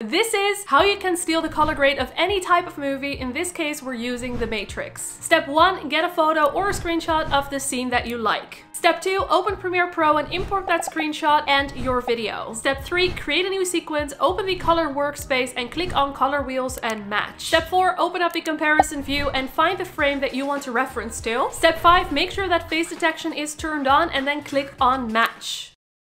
This is how you can steal the color grade of any type of movie. In this case, we're using The Matrix. Step one, get a photo or a screenshot of the scene that you like. Step 2, open Premiere Pro and import that screenshot and your video. Step 3, create a new sequence, open the color workspace and click on color wheels and match. Step 4, open up the comparison view and find the frame that you want to reference to. Step 5, make sure that face detection is turned on and then click on match.